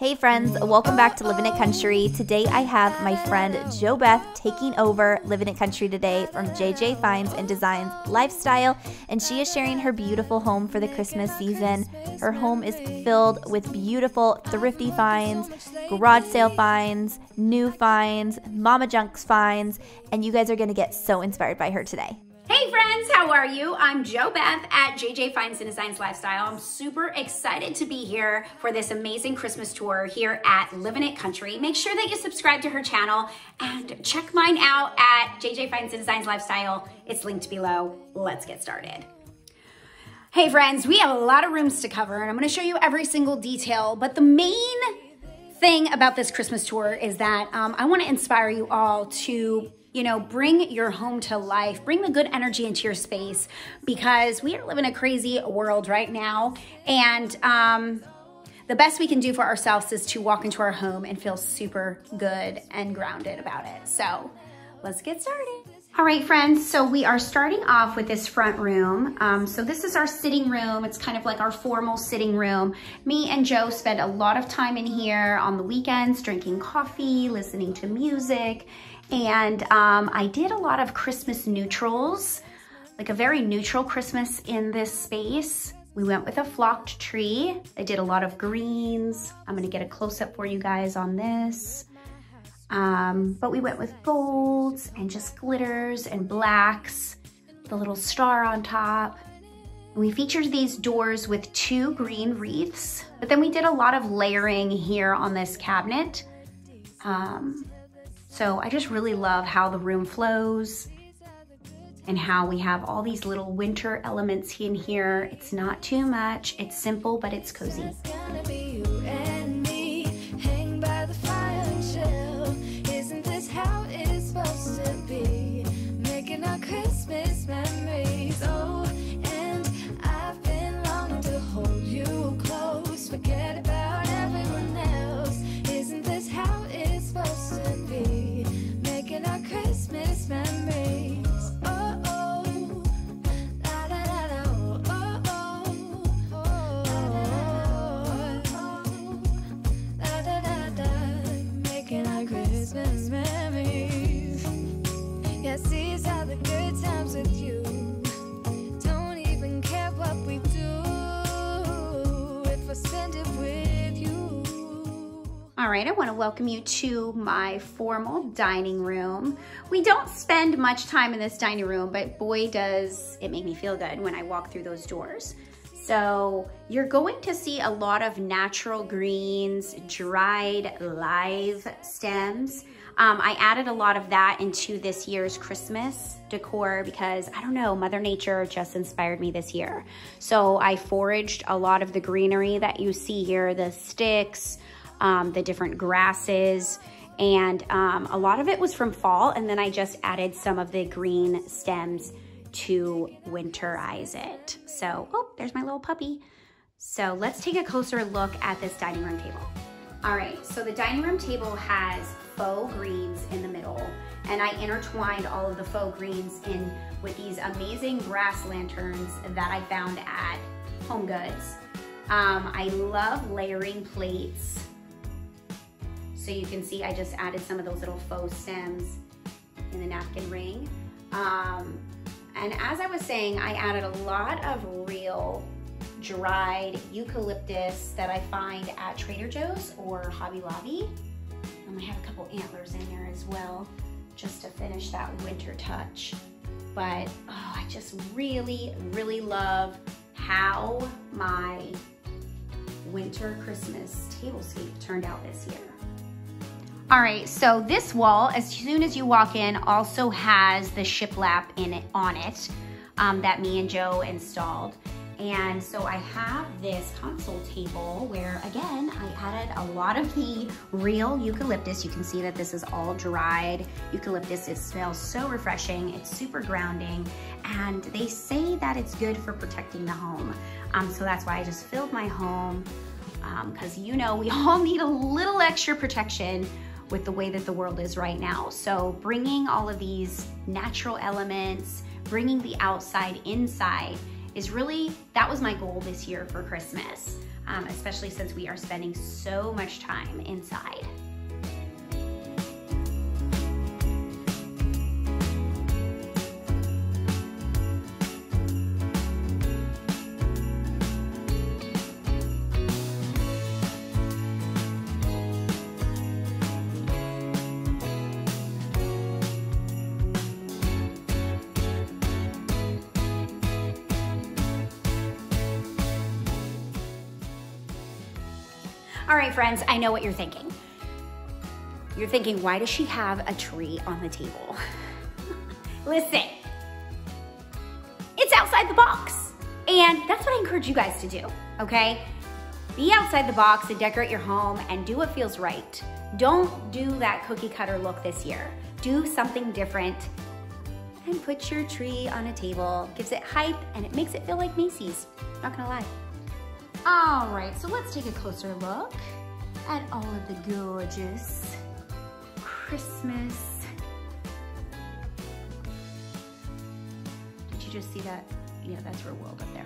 Hey friends, welcome back to Living It Country. Today I have my friend JoBeth taking over Living It Country today from JJ Finds and Designs Lifestyle, and she is sharing her beautiful home for the Christmas season. Her home is filled with beautiful thrifty finds, garage sale finds, new finds, Mama Junks finds, and you guys are going to get so inspired by her today. Friends, how are you? I'm JoBeth at JJ Finds and Designs Lifestyle. I'm super excited to be here for this amazing Christmas tour here at Living It Country. Make sure that you subscribe to her channel and check mine out at JJ Finds and Designs Lifestyle. It's linked below. Let's get started. Hey friends, we have a lot of rooms to cover and I'm gonna show you every single detail, but the main thing about this Christmas tour is that um, I wanna inspire you all to you know, bring your home to life, bring the good energy into your space because we are living a crazy world right now. And um, the best we can do for ourselves is to walk into our home and feel super good and grounded about it. So let's get started. All right, friends, so we are starting off with this front room. Um, so this is our sitting room. It's kind of like our formal sitting room. Me and Joe spend a lot of time in here on the weekends, drinking coffee, listening to music, and um, I did a lot of Christmas neutrals, like a very neutral Christmas in this space. We went with a flocked tree. I did a lot of greens. I'm gonna get a close up for you guys on this. Um, but we went with golds and just glitters and blacks, the little star on top. We featured these doors with two green wreaths, but then we did a lot of layering here on this cabinet. Um, so I just really love how the room flows and how we have all these little winter elements in here. It's not too much, it's simple, but it's cozy. Right, I want to welcome you to my formal dining room. We don't spend much time in this dining room, but boy does it make me feel good when I walk through those doors. So you're going to see a lot of natural greens, dried live stems. Um, I added a lot of that into this year's Christmas decor because I don't know, Mother Nature just inspired me this year. So I foraged a lot of the greenery that you see here, the sticks, um, the different grasses, and um, a lot of it was from fall, and then I just added some of the green stems to winterize it. So, oh, there's my little puppy. So let's take a closer look at this dining room table. All right, so the dining room table has faux greens in the middle, and I intertwined all of the faux greens in with these amazing brass lanterns that I found at HomeGoods. Um, I love layering plates so you can see I just added some of those little faux stems in the napkin ring. Um, and as I was saying, I added a lot of real dried eucalyptus that I find at Trader Joe's or Hobby Lobby. And I have a couple antlers in there as well, just to finish that winter touch. But oh, I just really, really love how my winter Christmas tablescape turned out this year. All right, so this wall, as soon as you walk in, also has the shiplap in it on it um, that me and Joe installed. And so I have this console table where, again, I added a lot of the real eucalyptus. You can see that this is all dried eucalyptus. It smells so refreshing. It's super grounding. And they say that it's good for protecting the home. Um, so that's why I just filled my home because um, you know we all need a little extra protection with the way that the world is right now. So bringing all of these natural elements, bringing the outside inside is really, that was my goal this year for Christmas, um, especially since we are spending so much time inside. All right, friends, I know what you're thinking. You're thinking, why does she have a tree on the table? Listen, it's outside the box. And that's what I encourage you guys to do, okay? Be outside the box and decorate your home and do what feels right. Don't do that cookie cutter look this year. Do something different and put your tree on a table. Gives it hype and it makes it feel like Macy's. Not gonna lie. All right, so let's take a closer look at all of the gorgeous Christmas. Did you just see that? Yeah, that's real world up there.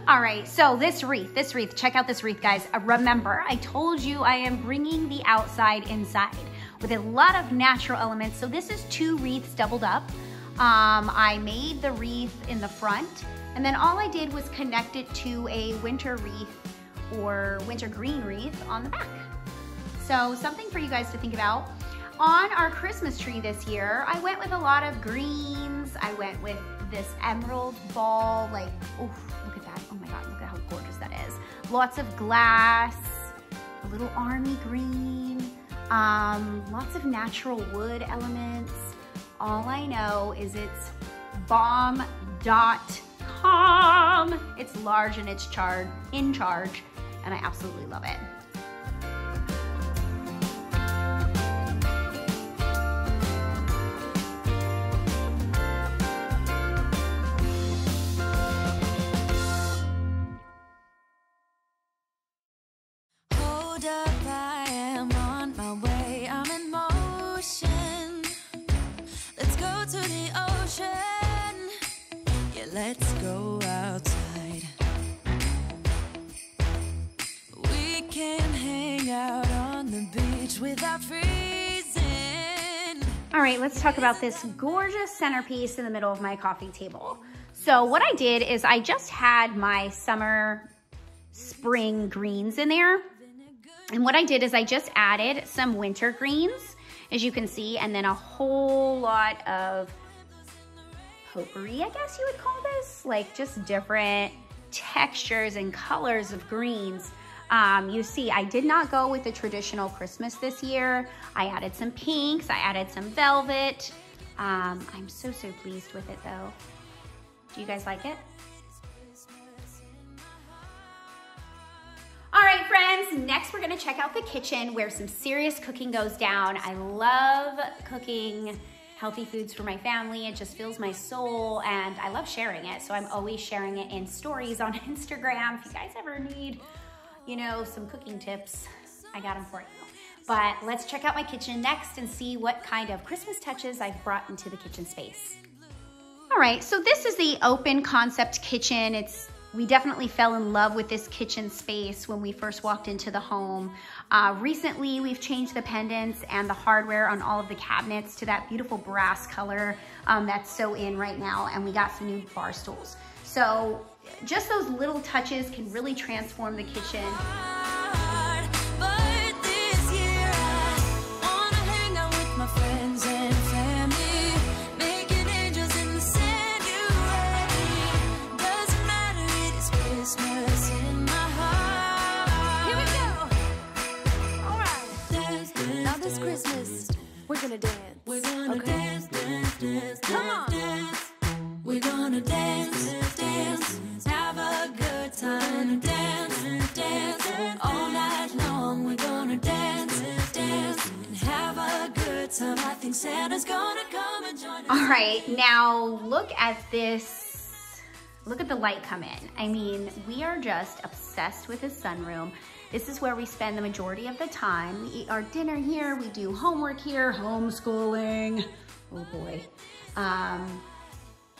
all right, so this wreath, this wreath, check out this wreath, guys. Uh, remember, I told you I am bringing the outside inside with a lot of natural elements. So this is two wreaths doubled up. Um, I made the wreath in the front and then all I did was connect it to a winter wreath or winter green wreath on the back. So something for you guys to think about. On our Christmas tree this year, I went with a lot of greens. I went with this emerald ball, like, oh, look at that. Oh my God, look at how gorgeous that is. Lots of glass, a little army green, um, lots of natural wood elements. All I know is it's bomb dot calm. It's large and it's charred, in charge, and I absolutely love it. All right, let's talk about this gorgeous centerpiece in the middle of my coffee table. So what I did is I just had my summer spring greens in there. And what I did is I just added some winter greens, as you can see, and then a whole lot of potpourri, I guess you would call this, like just different textures and colors of greens. Um, you see, I did not go with the traditional Christmas this year. I added some pinks, I added some velvet. Um, I'm so, so pleased with it though. Do you guys like it? All right, friends, next we're gonna check out the kitchen where some serious cooking goes down. I love cooking healthy foods for my family. It just fills my soul and I love sharing it. So I'm always sharing it in stories on Instagram. If you guys ever need, you know, some cooking tips, I got them for you. But let's check out my kitchen next and see what kind of Christmas touches I've brought into the kitchen space. All right, so this is the open concept kitchen. It's we definitely fell in love with this kitchen space when we first walked into the home. Uh, recently, we've changed the pendants and the hardware on all of the cabinets to that beautiful brass color um, that's so in right now, and we got some new bar stools. So just those little touches can really transform the kitchen. Hard, but this year I wanna hang out with my friends and family, making angels in the sanctuary. Doesn't matter, it is Christmas in my heart. Here we go. All right. Dance, dance, Now this Christmas, we're gonna dance. We're gonna okay? dance, dance, dance, Come on. We're gonna dance, dance, have a good time. Dance, dance, all night long. We're gonna dance, dance, and have a good time. I think Santa's gonna come and join us. All right, now look at this. Look at the light come in. I mean, we are just obsessed with this sunroom. This is where we spend the majority of the time. We eat our dinner here, we do homework here, homeschooling. Oh boy. Um,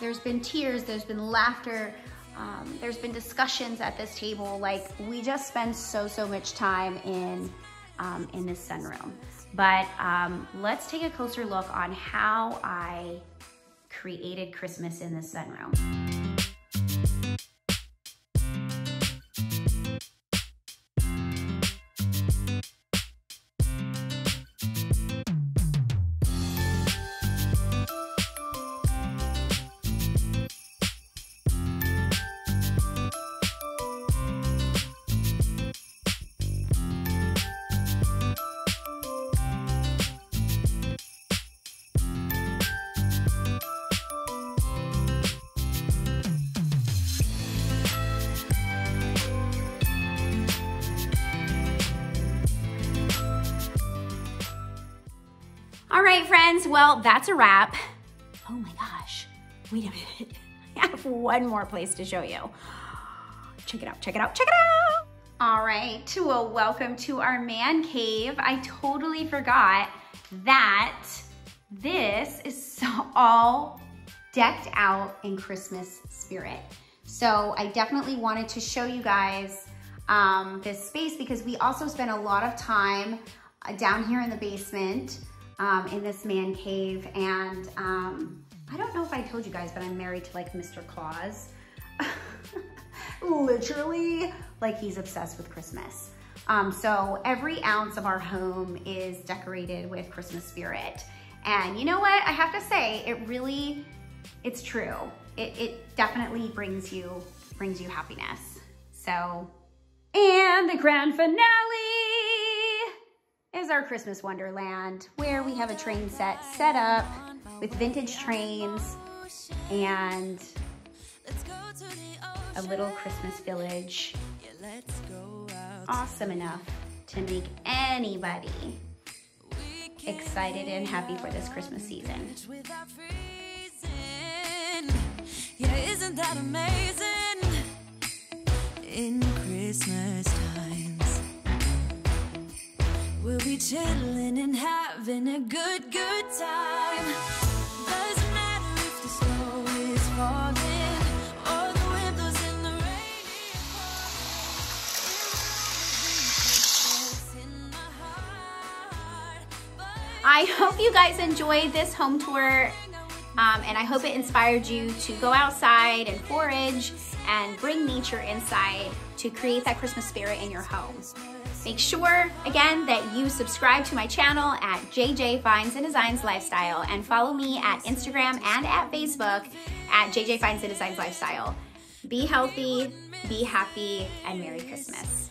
there's been tears, there's been laughter, um, there's been discussions at this table. Like we just spend so, so much time in, um, in this sunroom. But um, let's take a closer look on how I created Christmas in this sunroom. Right, friends, well, that's a wrap. Oh my gosh, wait a minute. I have one more place to show you. Check it out, check it out, check it out. All right, well, welcome to our man cave. I totally forgot that this is so all decked out in Christmas spirit. So I definitely wanted to show you guys um, this space because we also spent a lot of time uh, down here in the basement um, in this man cave. And um, I don't know if I told you guys, but I'm married to like Mr. Claus. Literally, like he's obsessed with Christmas. Um, so every ounce of our home is decorated with Christmas spirit. And you know what? I have to say, it really, it's true. It, it definitely brings you, brings you happiness. So, and the grand finale is our Christmas Wonderland, where we have a train set set up with vintage trains and a little Christmas village. Awesome enough to make anybody excited and happy for this Christmas season. Yeah, isn't that amazing? In Christmas chilling and having a good, good time. Doesn't matter if the snow is falling or the in the rainy fall. in my heart, but I hope you guys enjoyed this home tour um, and I hope it inspired you to go outside and forage and bring nature inside to create that Christmas spirit in your home. Make sure, again, that you subscribe to my channel at JJ Finds and Designs Lifestyle and follow me at Instagram and at Facebook at JJ Finds and Designs Lifestyle. Be healthy, be happy, and Merry Christmas.